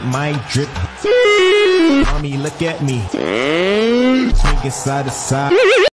at my drip. Mommy, look at me. Swinging side to side.